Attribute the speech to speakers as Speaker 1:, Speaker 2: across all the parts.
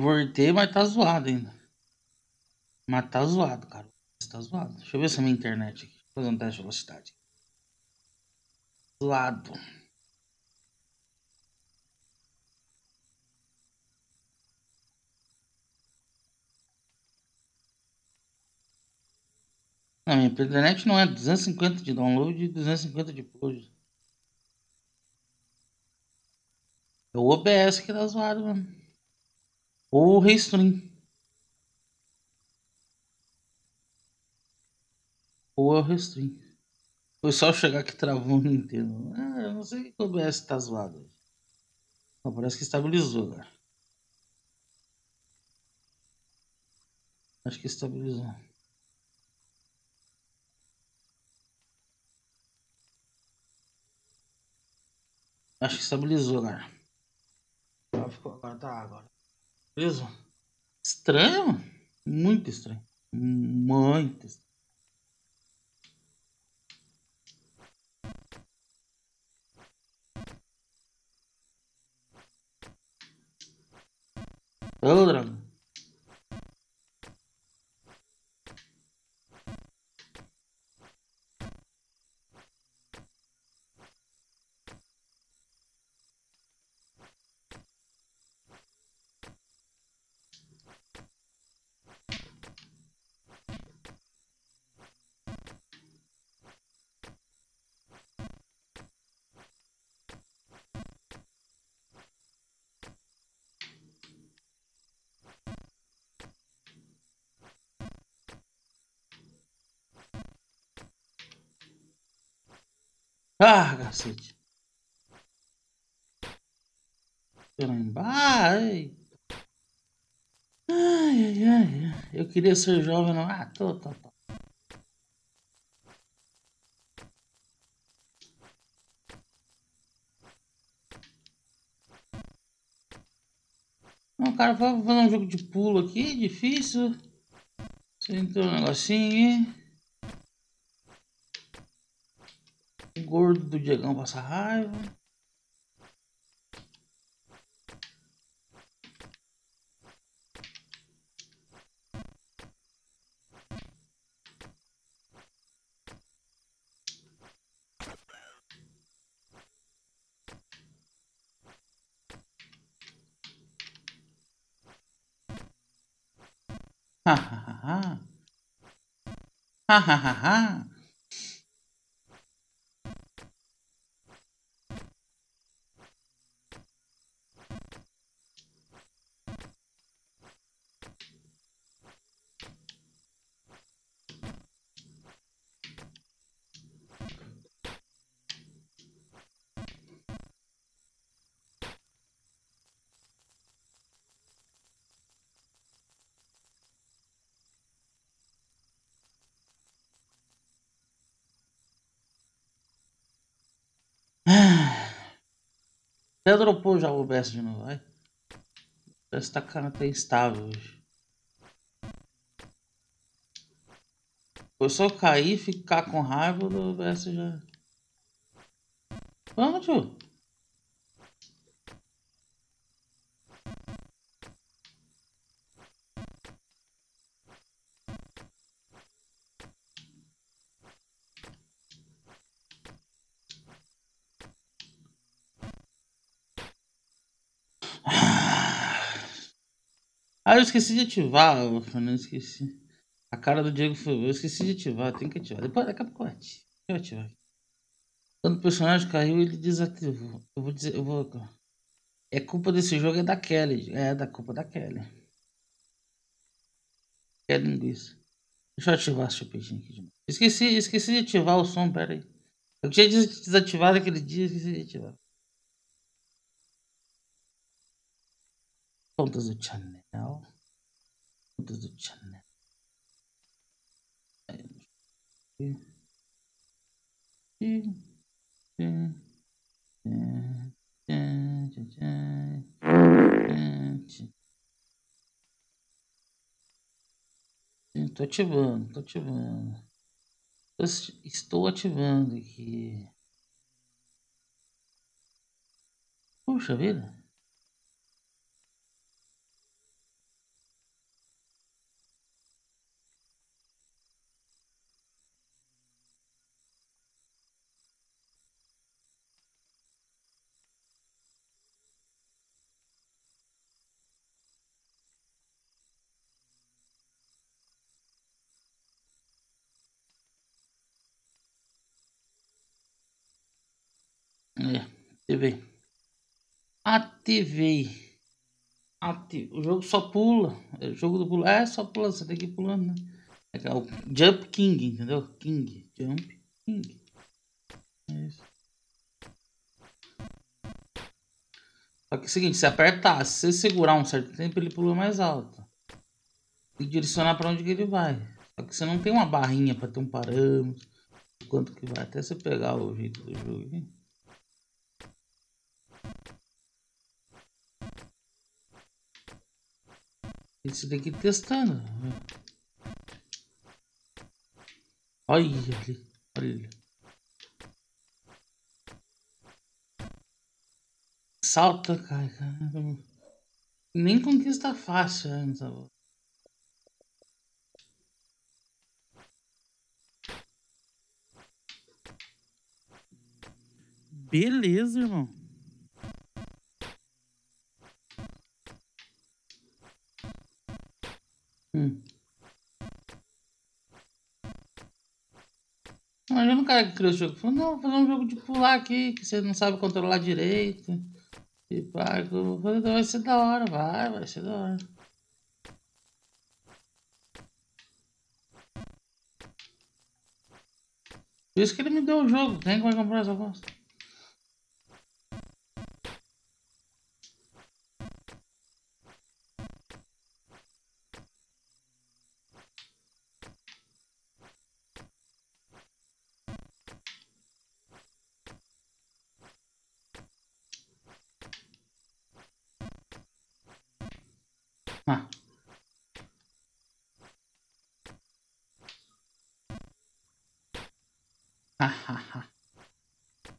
Speaker 1: Voltei, mas tá zoado ainda. Mas tá zoado, cara. Tá zoado. Deixa eu ver se a minha internet aqui. Vou fazer um teste de velocidade. Zoado. A minha internet não é 250 de download e 250 de upload. É o OBS que tá zoado, mano. Ou o Restream. Ou é o Restream. Foi só chegar que travou o Nintendo. Ah, eu não sei que o OBS tá zoado. Não, parece que estabilizou agora. Acho que estabilizou. Acho que estabilizou ficou, agora tá agora. Beleza? Estranho. Muito estranho. Muito estranho. Ô, droga. Ah, cacete. Caramba. Ai. Ai, ai, ai. Eu queria ser jovem, não. Ah, tô, tô, tô. Não, cara, vamos fazer um jogo de pulo aqui, difícil. Você entrou um negocinho aí. Gordo do Diegão passa raiva. Ha ha ha ha. Ha ha ha ha. Até dropou já o OBS de novo, vai. OBS tá, tá instável hoje. Foi só cair, ficar com raiva do OBS já. Vamos, tio. Ah, eu esqueci de ativar, eu esqueci. A cara do Diego foi. Eu esqueci de ativar, tem que ativar. Depois daqui a pouco eu ativo. Eu ativar. Quando o personagem caiu, ele desativou. Eu vou dizer, eu vou. É culpa desse jogo, é da Kelly. É da culpa da Kelly. É linguiça. Deixa eu ativar esse chupetinho aqui de novo. Esqueci, esqueci de ativar o som, pera aí. Eu tinha desativado aquele dia, esqueci de ativar. Contas do channel. Contas do channel. Estou ativando, estou ativando. Estou ativando aqui. Puxa vida. É, TV. Ativei. Ative. O jogo só pula. O jogo do pulo. É, só pula. Você tem que ir pulando, né? É o Jump King, entendeu? King. Jump King. É isso. Só que é o seguinte, se apertar, se você segurar um certo tempo, ele pula mais alto. Que direcionar para onde que ele vai. Só que você não tem uma barrinha para ter um parâmetro. Quanto que vai, até você pegar o jeito do jogo aqui. E que ir testando. Olha ali, olha ali. Salta, cara. Nem conquista fácil antes. Beleza, irmão. Hum. Imagina o cara que criou o jogo. Falou, não, vou fazer um jogo de pular aqui, que você não sabe controlar direito. E pá, vai ser da hora, vai, vai ser da hora. Por isso que ele me deu o jogo. Quem vai comprar essa bosta?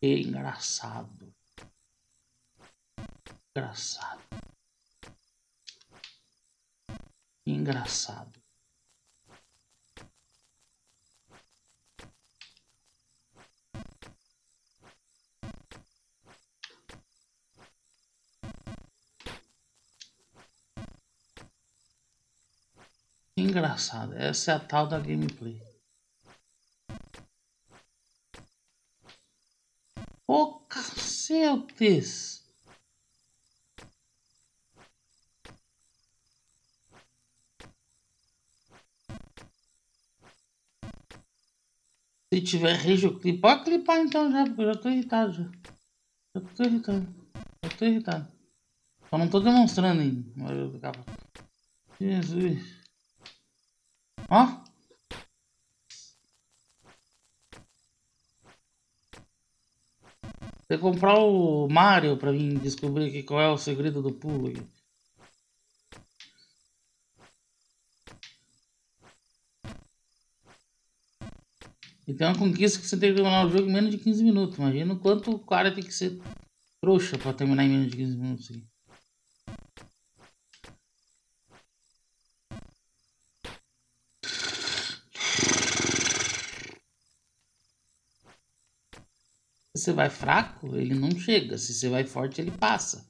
Speaker 1: Que engraçado. Engraçado. Engraçado. Engraçado. Essa é a tal da gameplay. Celtes. Se tiver clip, pode clipar então já, porque eu já tô irritado já. Já tô irritado. Já tô irritado. Só não tô demonstrando ainda. Jesus. Ó. Você comprar o Mario pra mim descobrir que qual é o segredo do pulo. Aqui. E tem uma conquista que você tem que terminar o jogo em menos de 15 minutos. Imagina o quanto o cara tem que ser trouxa pra terminar em menos de 15 minutos. Aqui. Você vai fraco, ele não chega. Se você vai forte, ele passa.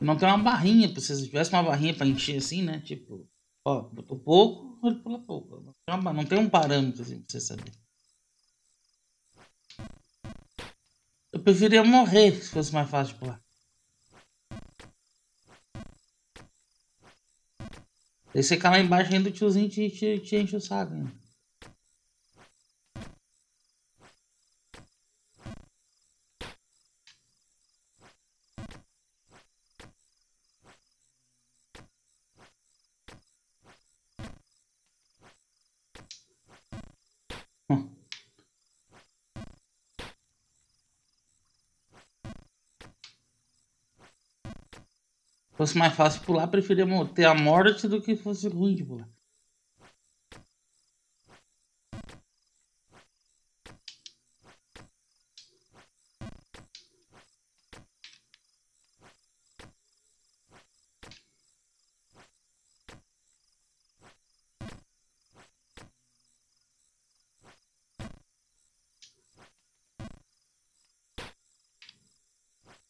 Speaker 1: Não tem uma barrinha, se tivesse uma barrinha para encher assim, né? Tipo, ó, botou pouco, ele pula pouco. Não tem um parâmetro assim pra você saber. Eu preferia morrer se fosse mais fácil de pular. Aí você cai lá embaixo ainda o tiozinho te, te, te enche o saco ainda. Fosse mais fácil pular, preferia ter a morte do que fosse ruim de pular.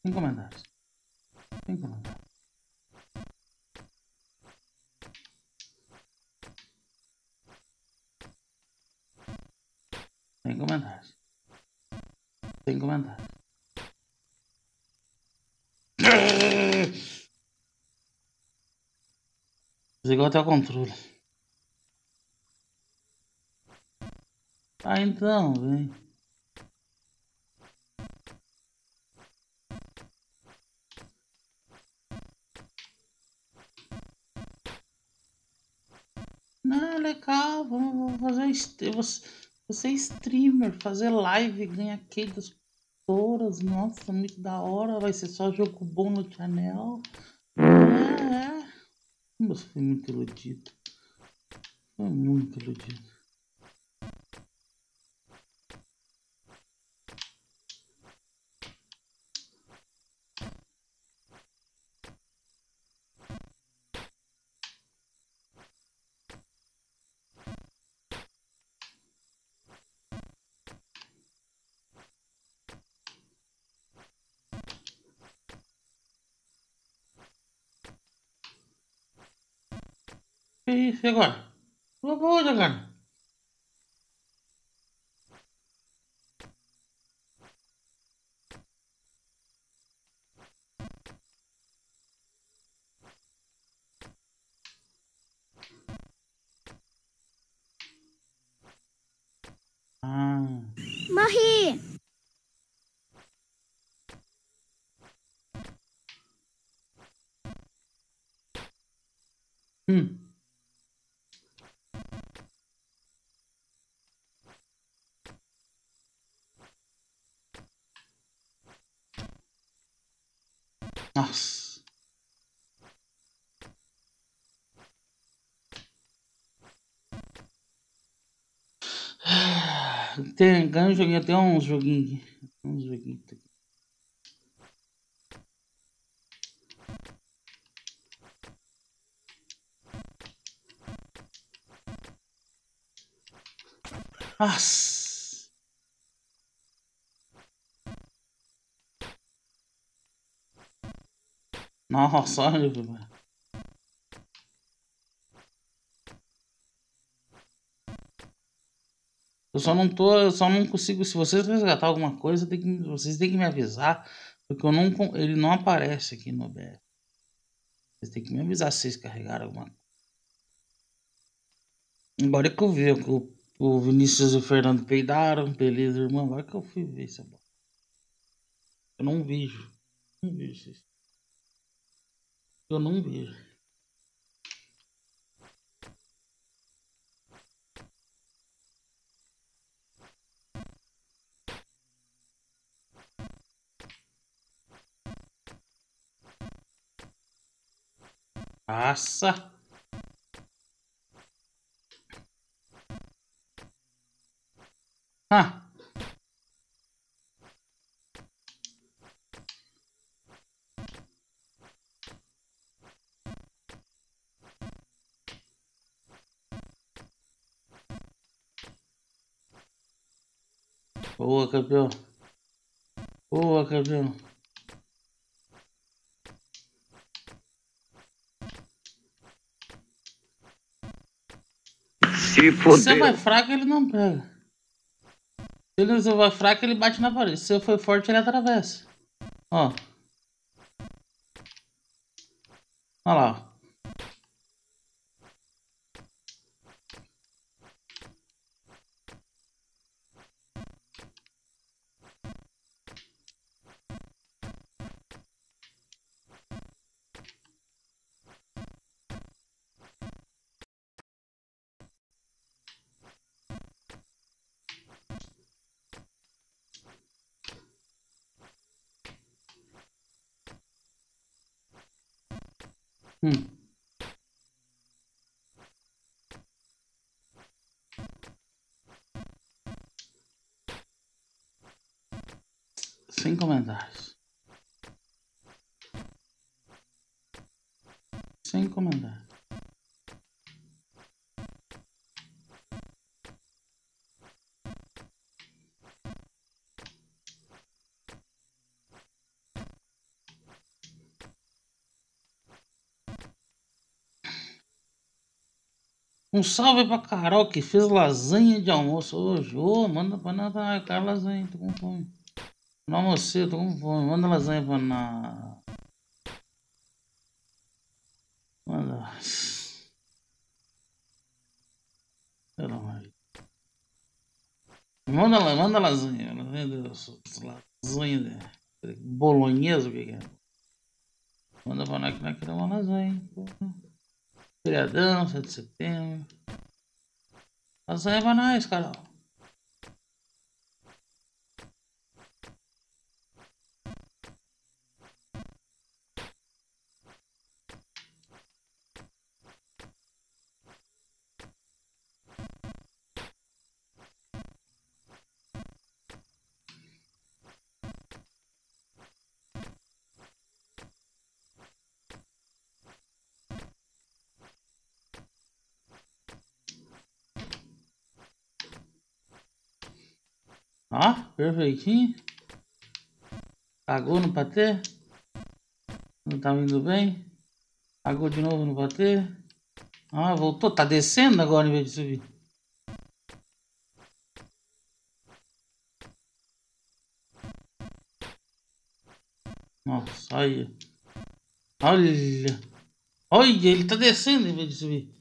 Speaker 1: Sem comentários. Sem comentários. Sem comentários. Comentários. Desligou até o controle. Ah, então, vem. Não, legal, vamos fazer você, você é streamer, fazer live, ganhar key das todas, nossa, muito da hora, vai ser só jogo bom no channel. É, é. Mas fui muito iludido. Foi muito iludido. Que isso agora? Vou, vou jogar. Ah.
Speaker 2: Morri!
Speaker 1: Hum. Nossa. Tem, ganha um joguinho, tem joguinhos aqui. Nossa. Nossa, olha. Eu só não tô, eu só não consigo. Se vocês resgatar alguma coisa, tem que, vocês têm que me avisar, porque eu não, ele não aparece aqui no BR. Vocês têm que me avisar se vocês carregaram alguma coisa. Agora que eu vi que o, o Vinícius e o Fernando peidaram, beleza, irmão. Agora que eu fui ver essa bola. Eu não vejo. Não vejo isso. Eu não vejo. Nossa! Ah! Boa, campeão. Boa, campeão.
Speaker 3: Se
Speaker 1: Se você
Speaker 3: fuder.
Speaker 1: vai fraco, ele não pega. Se ele se vai fraco, ele bate na parede. Se eu for forte, ele atravessa. Ó. Hum. Sem comentários. Sem comentários. Um salve pra Carol que fez lasanha de almoço hoje. Ô, oh, manda pra nada. Ai, cara, lasanha, tô com fome. Não almocei, tô com fome. Manda lasanha pra na. Manda. Pelo amor de Manda, manda lasanha. Lasanha, lasanha de bolonhesa, o que é? Manda pra nós que nós queremos lasanha. Feriadão, 7 de setembro. Lasanha pra nós, Carol. Ó, perfeitinho. Cagou no patê. Não tá indo bem. Cagou de novo no patê. Ah, voltou. Tá descendo agora em vez de subir. Nossa, olha. Olha. Olha, ele tá descendo em vez de subir.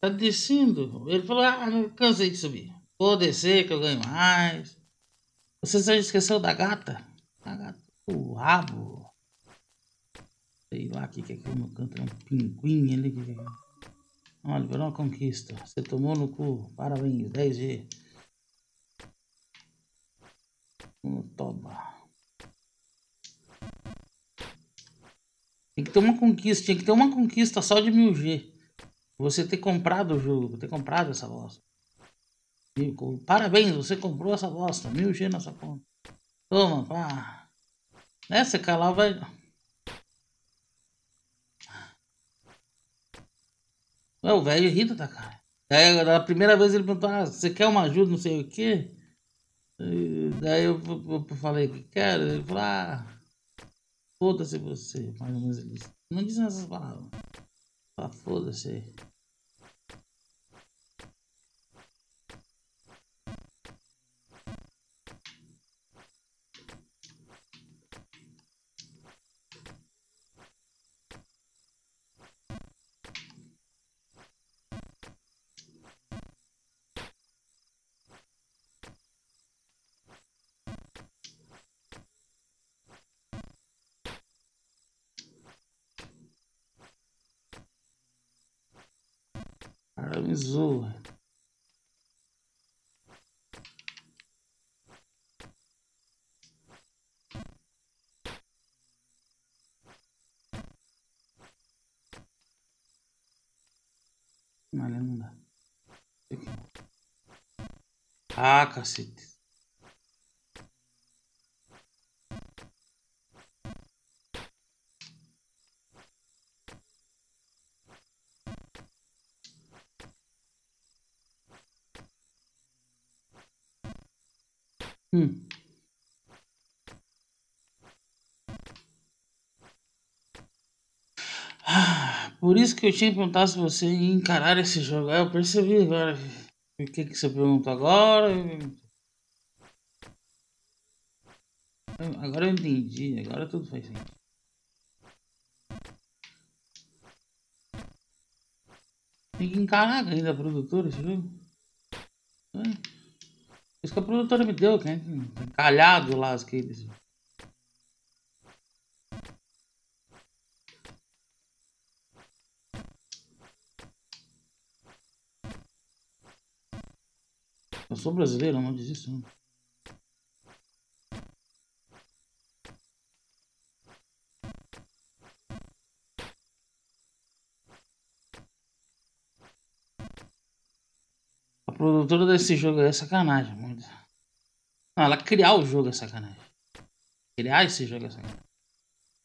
Speaker 1: Tá descendo. Ele falou, ah, cansei de subir. Vou descer que eu ganho mais. Você já esqueceu da gata? A gata, o rabo. Sei lá o que, que é aquilo no canto. É um pinguim ali. Que, que é. Olha, virou uma conquista. Você tomou no cu. Parabéns, 10G. No toba. Tem que ter uma conquista. Tinha que ter uma conquista só de 1000G. Você ter comprado o jogo. Ter comprado essa bosta. Parabéns, você comprou essa bosta. Mil G na sua conta. Toma, pá. Nessa né, cara vai. É, o velho irrita, tá, cara. Daí, a primeira vez ele perguntou: ah, você quer uma ajuda, não sei o quê? E daí eu, eu, eu, falei que quero. Ele falou: ah, foda-se você. Mais ou menos ele disse. Não disse essas palavras. Ah, foda-se. Me zoa. Não dá. Ah, cacete. Hum. Ah, por isso que eu tinha perguntado se você ia encarar esse jogo. Aí eu percebi agora. O que, que você perguntou agora? Agora eu entendi. Agora tudo faz sentido. Tem que encarar ainda a produtora esse jogo. É. Isso que a produtora me deu, que é calhado lá as aqueles. Eu sou brasileiro, não desisto não. A produtora desse jogo é sacanagem, muito. Não, ela criar o jogo é sacanagem. Criar esse jogo é sacanagem.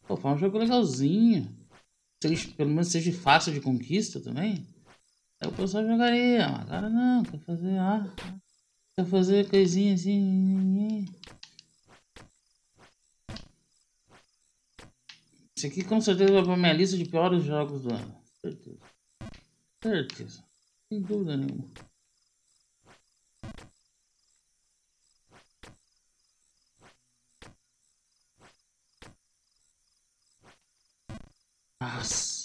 Speaker 1: Pô, foi um jogo legalzinho. Pelo menos seja fácil de conquista também. Aí o pessoal jogaria. Agora não, quer fazer. Ah, quer fazer coisinha assim. Esse aqui com certeza vai pra minha lista de piores jogos do ano. Certeza. Certeza. Sem dúvida nenhuma. Nossa.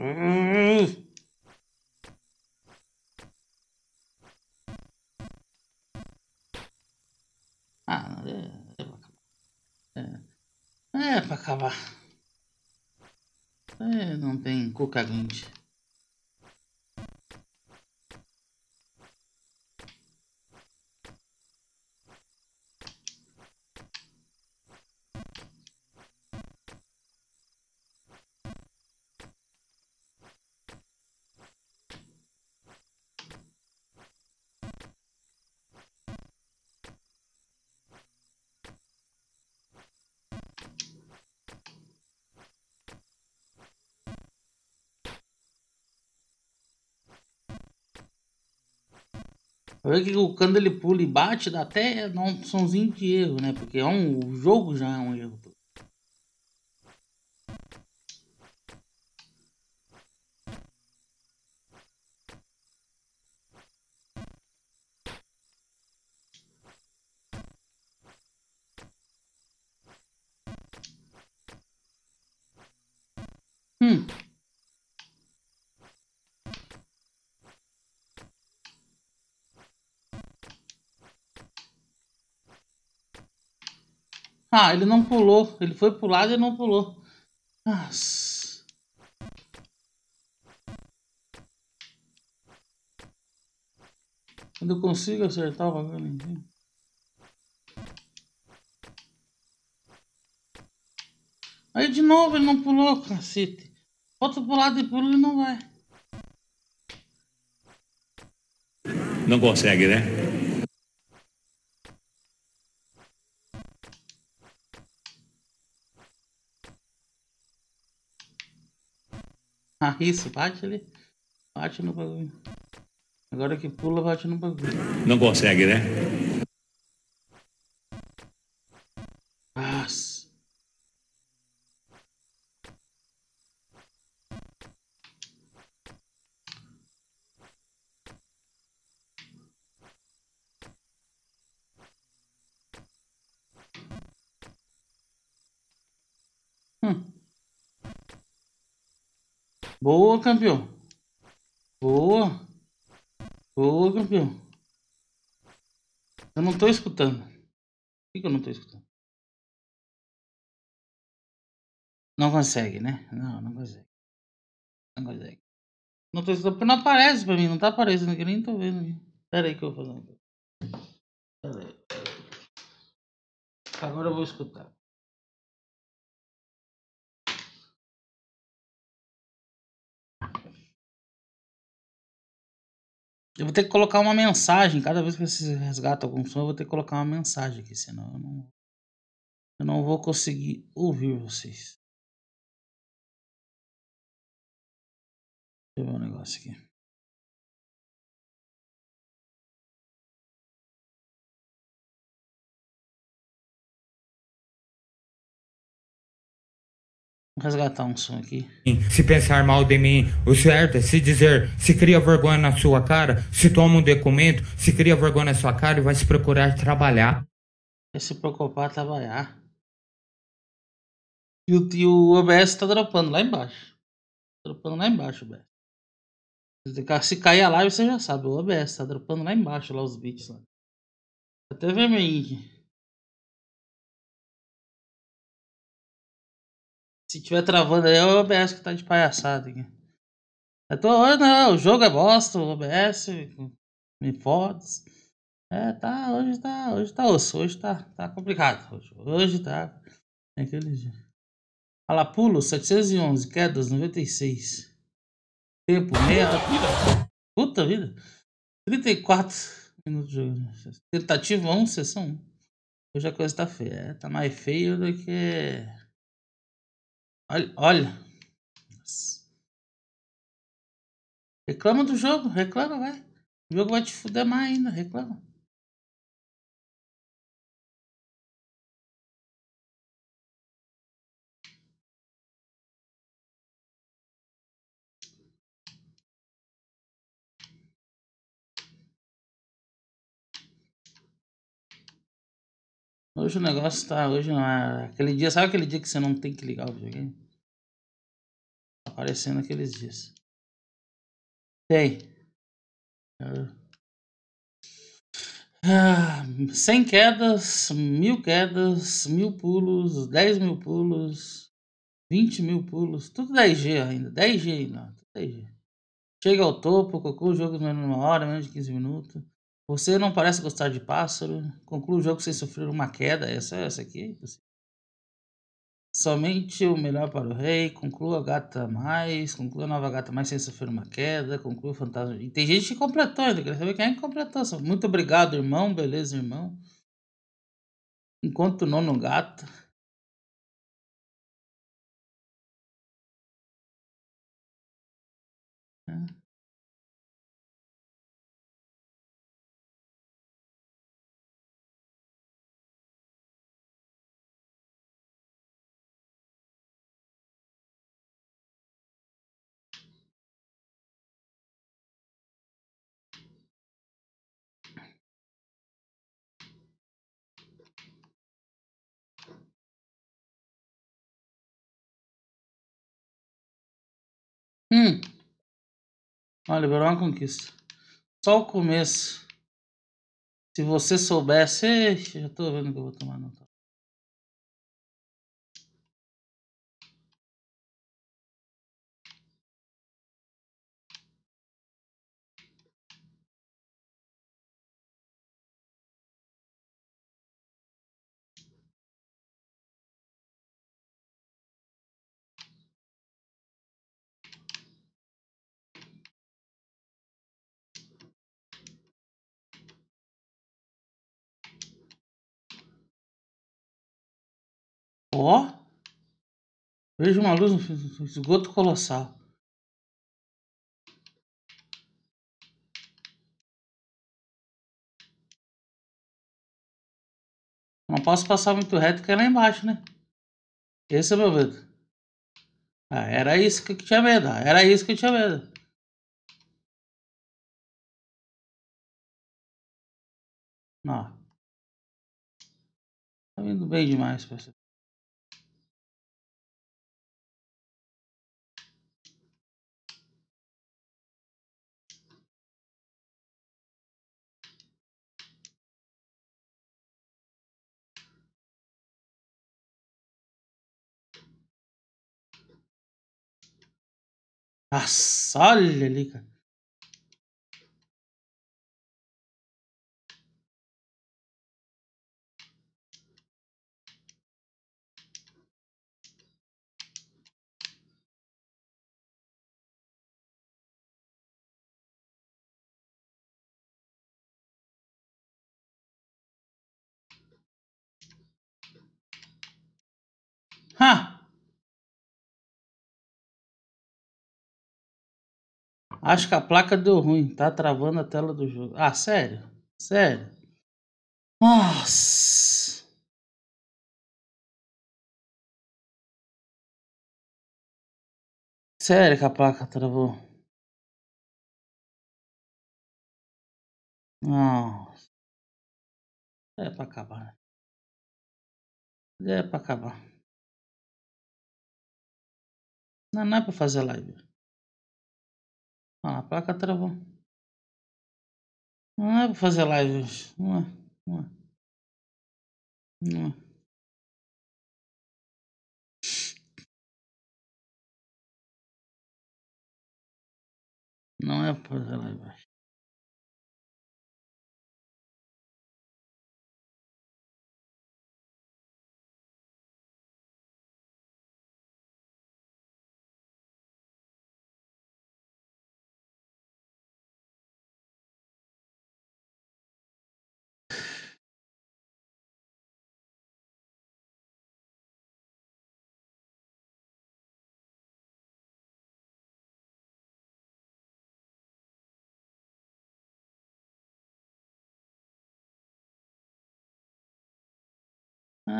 Speaker 1: Hum. Ah, não, é, é, é, é pra acabar. É, não tem cuca grande. Olha que quando ele pula e bate, dá até um somzinho de erro, né? Porque é um, o jogo já é um erro. Hum. Ah, ele não pulou. Ele foi pro lado e não pulou. Nossa. Quando eu consigo acertar o bagulho Aí de novo ele não pulou, cacete. Volta pro lado e pula e não vai.
Speaker 2: Não consegue, né?
Speaker 1: Ah, isso, bate ali. Bate no bagulho. Agora que pula, bate no bagulho.
Speaker 2: Não consegue, né?
Speaker 1: Nossa. Hum. Boa, campeão. Boa. Boa, campeão. Eu não tô escutando. Por que, que eu não tô escutando? Não consegue, né? Não, não consegue. Não consegue. Não tô escutando. Não aparece pra mim. Não tá aparecendo aqui. Nem tô vendo aqui. Pera aí que eu vou fazer. Agora eu vou escutar. Eu vou ter que colocar uma mensagem. Cada vez que você resgata algum som, eu vou ter que colocar uma mensagem aqui, senão eu não, eu não vou conseguir ouvir vocês. Deixa eu ver um negócio aqui. Resgatar um som aqui.
Speaker 3: Se pensar mal de mim, o certo é se dizer, se cria vergonha na sua cara, se toma um documento, se cria vergonha na sua cara e vai se procurar trabalhar.
Speaker 1: Vai se preocupar trabalhar. E o, e o OBS tá dropando lá embaixo. Tá dropando lá embaixo OBS. Se cair a live, você já sabe. O OBS tá dropando lá embaixo, lá os bits. Lá. Até vermelhinho Se tiver travando aí, é o OBS que tá de palhaçada aqui. Eu tô, não, o jogo é bosta, o OBS, me foda-se. É, tá, hoje tá, hoje tá osso, hoje tá, tá complicado. Hoje, hoje tá. É aquele dia. Olha lá, pulo 711, quedas 96. Tempo, meia. Puta vida. 34 minutos jogando. Tentativa 1, sessão 1. Hoje a coisa tá feia. É, tá mais feio do que. Olha. olha. Reclama do jogo, reclama, vai. O jogo vai te fuder mais ainda, reclama. Hoje o negócio tá. Hoje não é. Aquele dia, sabe aquele dia que você não tem que ligar o videogame? Tá aparecendo aqueles dias. Tem. Ah, 100 quedas, mil quedas, mil pulos, 10 mil pulos, 20 mil pulos, tudo 10G ainda, 10G ainda, 10G. Chega ao topo, conclui o jogo em menos de uma hora, menos de 15 minutos. Você não parece gostar de pássaro, conclui o jogo sem sofrer uma queda, essa, essa aqui. Somente o melhor para o rei, conclua a gata mais, conclua a nova gata mais sem sofrer uma queda, conclua o fantasma. E tem gente que completou ainda, quer saber quem é que completou. Muito obrigado, irmão, beleza, irmão. Enquanto o nono gato. Olha, liberou uma conquista. Só o começo. Se você soubesse. Ixi, já tô vendo que eu vou tomar nota. Ó. Vejo uma luz no esgoto colossal. Não posso passar muito reto que é lá embaixo, né? Esse é meu medo. Ah, era isso que eu tinha medo. Era isso que eu tinha medo. Não. Tá indo bem demais, pessoal. Nossa, olha ali, cara. Ha! Acho que a placa deu ruim. Tá travando a tela do jogo. Ah, sério? Sério? Nossa! Sério que a placa travou? Nossa. É pra acabar. É pra acabar. Não, não é pra fazer live. Ah, a placa travou. Não é pra fazer live hoje. Não é. Não é. Não é. Não é pra fazer live hoje.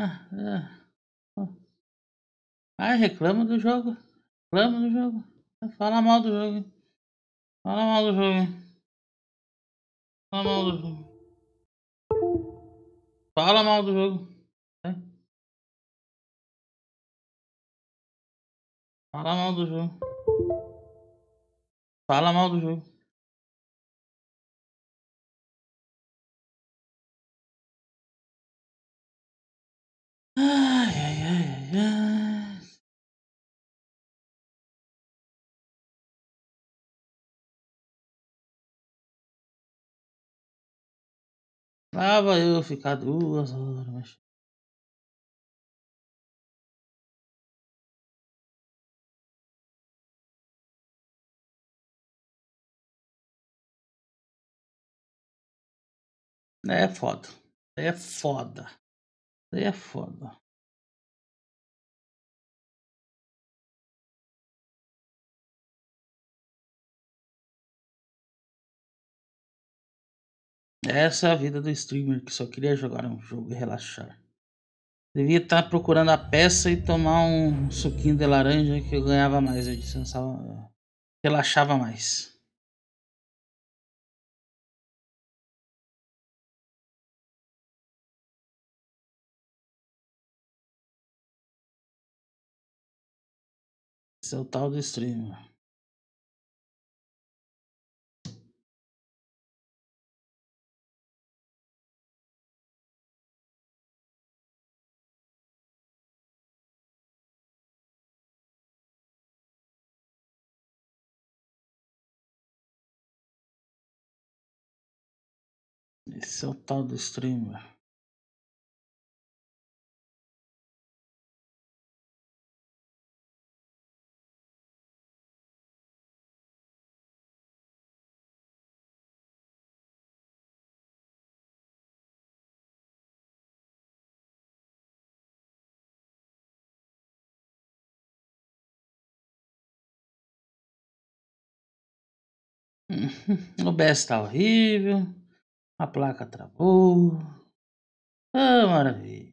Speaker 1: Ah, é. Ai, reclama do jogo. Reclama do jogo. Fala mal do jogo. Fala mal do jogo. Fala mal do jogo. Fala mal do jogo. Fala mal do jogo. Fala mal do jogo. Ai, ai, ai, ai. Tava eu ficar duas horas. É foda. É foda. É foda. Essa é a vida do streamer que só queria jogar um jogo e relaxar. Devia estar procurando a peça e tomar um suquinho de laranja que eu ganhava mais, eu descansava, relaxava mais. Esse é o tal do streamer. Esse é o tal do streamer. O BS tá horrível. A placa travou. Ah, maravilha.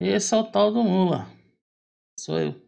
Speaker 1: Esse é o tal do Mula. Sou eu.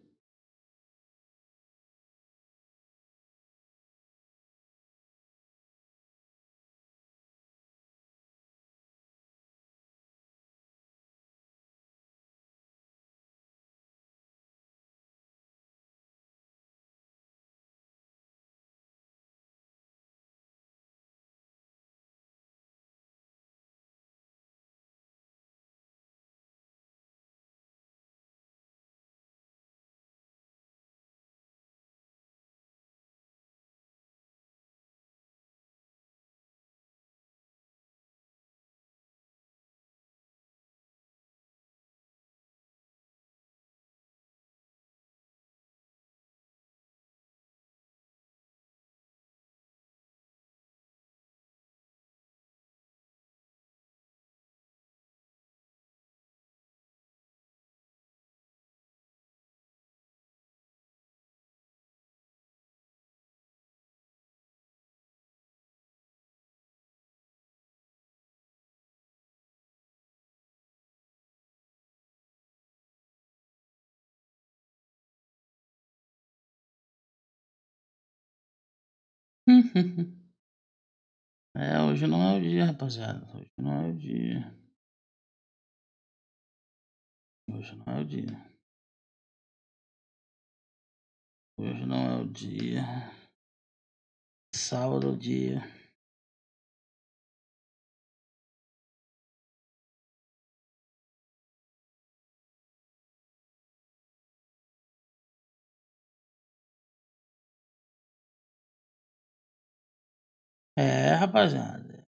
Speaker 1: É, hoje não é o dia, rapaziada. Hoje não é o dia. Hoje não é o dia. Hoje não é o dia. Sábado é o dia. É, rapaziada.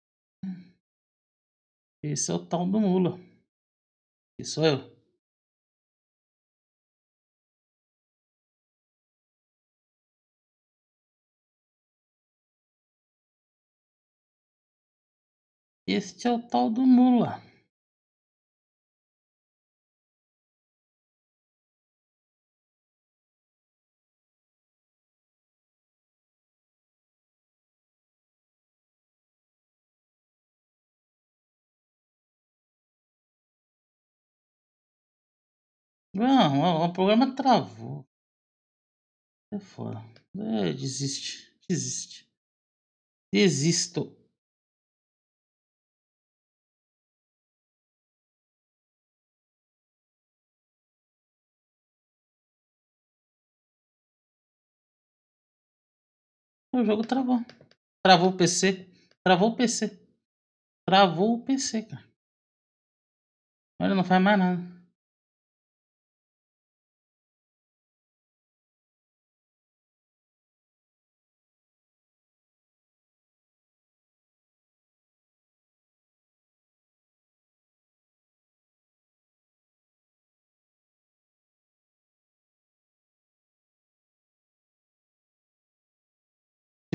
Speaker 1: Esse é o tal do mula. Que sou eu. Este é o tal do mula. Não, o, programa travou. É fora. É, desiste. Desiste. Desisto. O jogo travou. Travou o PC. Travou o PC. Travou o PC, cara. Olha, não faz mais nada.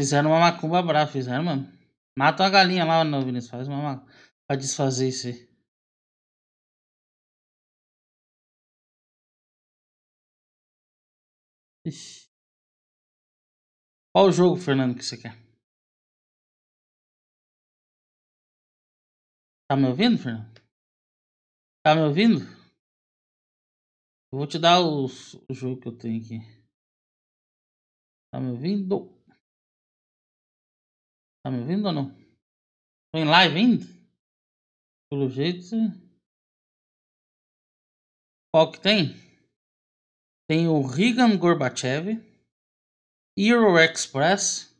Speaker 1: Fizeram uma macumba brava, fizeram, mano. Mata uma galinha lá Vinícius, faz uma macumba pra desfazer isso aí. Ixi. Qual o jogo, Fernando, que você quer? Tá me ouvindo, Fernando? Tá me ouvindo? Eu vou te dar os, o jogo que eu tenho aqui. Tá me ouvindo? Tá me ouvindo ou não? Tô em live ainda? Pelo jeito. Qual que tem? Tem o Rigan Gorbachev, Euro Express,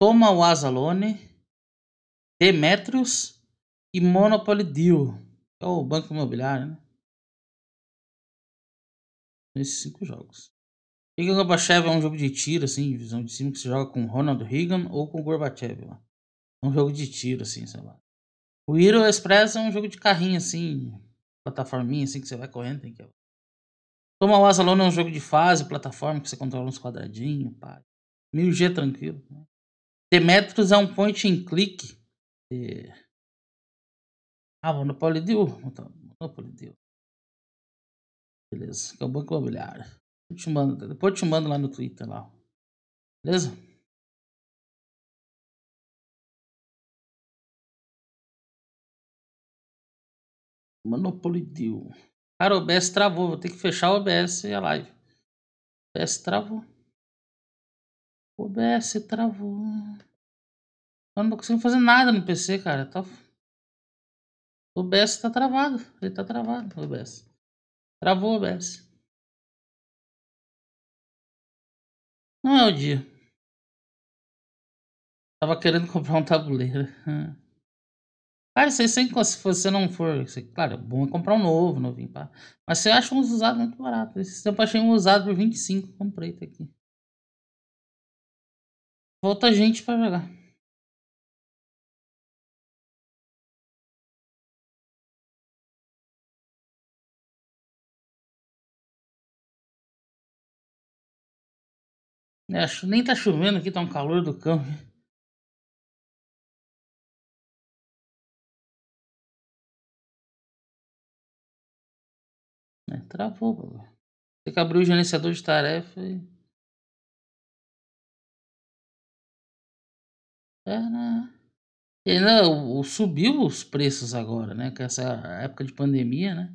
Speaker 1: Toma Wazalone, Demetrius e Monopoly Deal. É o Banco Imobiliário, né? Esses cinco jogos. Rigan Gorbachev é um jogo de tiro, assim, visão de cima, que você joga com Ronald Reagan ou com Gorbachev. Ó. É um jogo de tiro, assim, sei lá. O Euro Express é um jogo de carrinho, assim, plataforminha, assim, que você vai correndo, tem que Toma o Asalone é um jogo de fase, plataforma, que você controla uns quadradinhos, pá. 1000G tranquilo. Né? Demetrius é um point and click. E... Ah, Monopoly Deal. Monopoly Deal. Beleza, que é o banco. Eu te mando, depois eu te mando lá no Twitter lá. Beleza? Monopoly Deal. Cara, o OBS travou. Vou ter que fechar o OBS e a live. O OBS travou. O OBS travou. Eu não conseguindo fazer nada no PC, cara. Tá... O OBS tá travado. Ele tá travado, o OBS. Travou o OBS. Não é o dia. Tava querendo comprar um tabuleiro. Cara, se, se você não for. Você, claro, é bom é comprar um novo, novinho, pá. Mas você acha uns usados muito baratos. Esse tempo eu achei um usado por 25. Comprei tá aqui. Volta gente pra jogar. É, nem tá chovendo aqui, tá um calor do cão. É, travou, bagulho. Tem que abrir o gerenciador de tarefa e. É, né? E ainda o, subiu os preços agora, né? Com essa época de pandemia, né?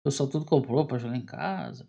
Speaker 1: O pessoal tudo comprou para jogar em casa.